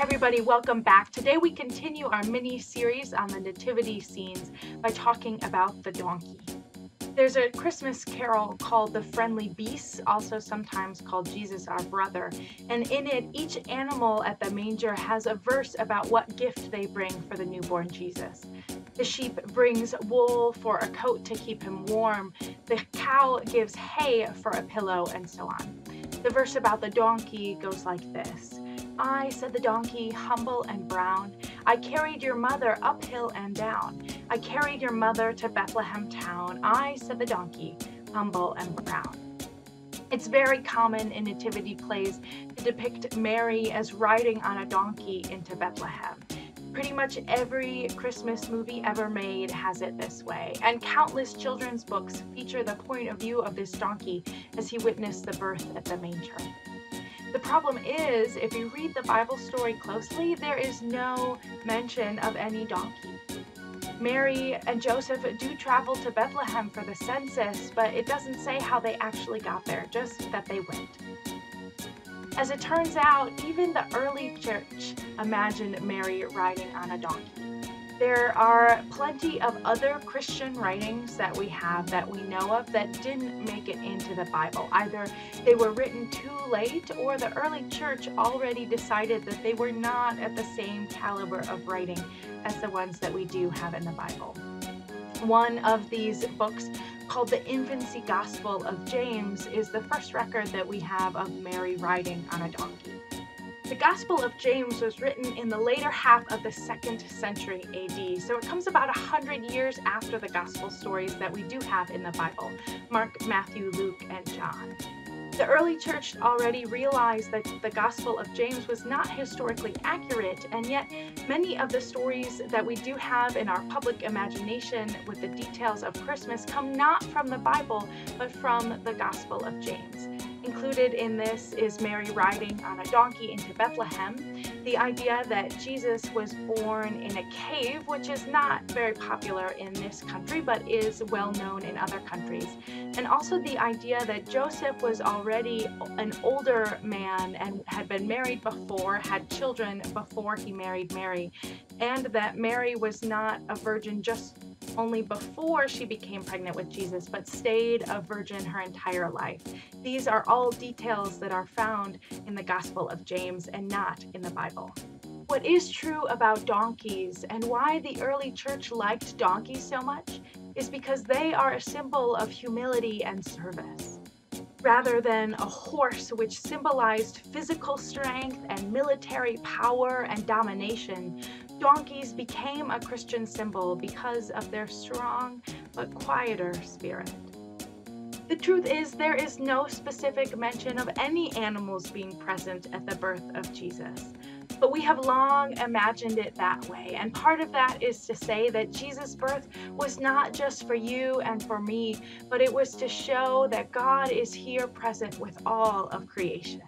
Everybody, welcome back. Today we continue our mini series on the nativity scenes by talking about the donkey. There's a Christmas carol called The Friendly Beasts, also sometimes called Jesus Our Brother, and in it, each animal at the manger has a verse about what gift they bring for the newborn Jesus. The sheep brings wool for a coat to keep him warm, the cow gives hay for a pillow, and so on. The verse about the donkey goes like this. I, said the donkey, humble and brown, I carried your mother uphill and down. I carried your mother to Bethlehem town. I, said the donkey, humble and brown. It's very common in nativity plays to depict Mary as riding on a donkey into Bethlehem. Pretty much every Christmas movie ever made has it this way, and countless children's books feature the point of view of this donkey as he witnessed the birth at the manger. The problem is, if you read the Bible story closely, there is no mention of any donkey. Mary and Joseph do travel to Bethlehem for the census, but it doesn't say how they actually got there, just that they went. As it turns out, even the early church imagined Mary riding on a donkey. There are plenty of other Christian writings that we have that we know of that didn't make it into the Bible. Either they were written too late or the early church already decided that they were not at the same caliber of writing as the ones that we do have in the Bible. One of these books called the Infancy Gospel of James is the first record that we have of Mary riding on a donkey. The Gospel of James was written in the later half of the second century AD, so it comes about a hundred years after the Gospel stories that we do have in the Bible Mark, Matthew, Luke, and John. The early church already realized that the Gospel of James was not historically accurate, and yet many of the stories that we do have in our public imagination with the details of Christmas come not from the Bible, but from the Gospel of James. Included in this is Mary riding on a donkey into Bethlehem, the idea that Jesus was born in a cave, which is not very popular in this country but is well known in other countries, and also the idea that Joseph was already an older man and had been married before, had children before he married Mary, and that Mary was not a virgin just only before she became pregnant with Jesus, but stayed a virgin her entire life. These are all details that are found in the Gospel of James and not in the Bible. What is true about donkeys and why the early church liked donkeys so much is because they are a symbol of humility and service. Rather than a horse which symbolized physical strength and military power and domination, donkeys became a Christian symbol because of their strong but quieter spirit. The truth is, there is no specific mention of any animals being present at the birth of Jesus. But we have long imagined it that way, and part of that is to say that Jesus' birth was not just for you and for me, but it was to show that God is here present with all of creation.